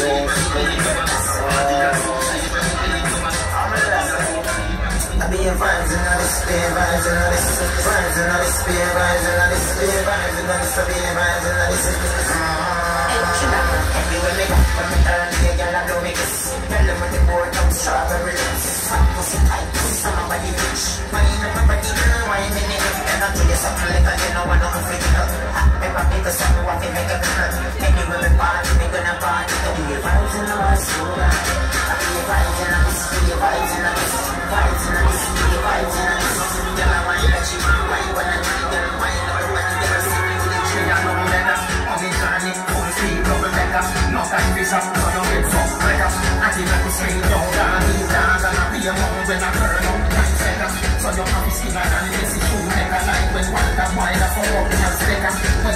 I be a vibes and all this, be a vibes and all this, vibes and all this, be a vibes and all this, be a vibes and all this, be a vibes and all this. Anyway, me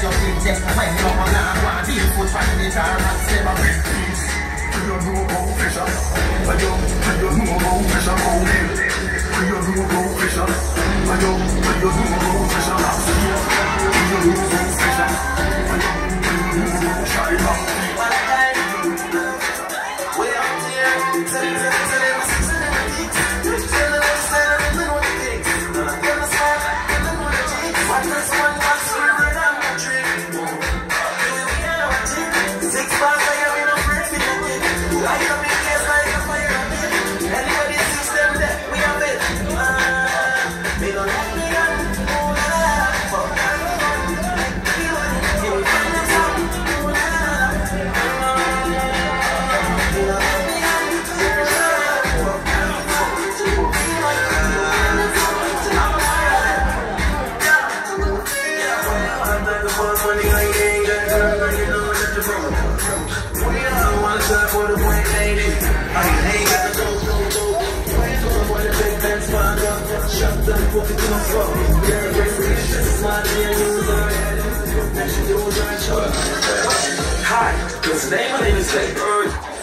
sticker. When you did that, when you're on a one, deal foot, find the jar, and seven. You know about pressure. I don't, I don't know about pressure. Go in. You know about pressure. I don't, I don't know about. Last year. You know about pressure. I don't, I don't know about China. 라이브 Hi, cause name my name is Dave Bird.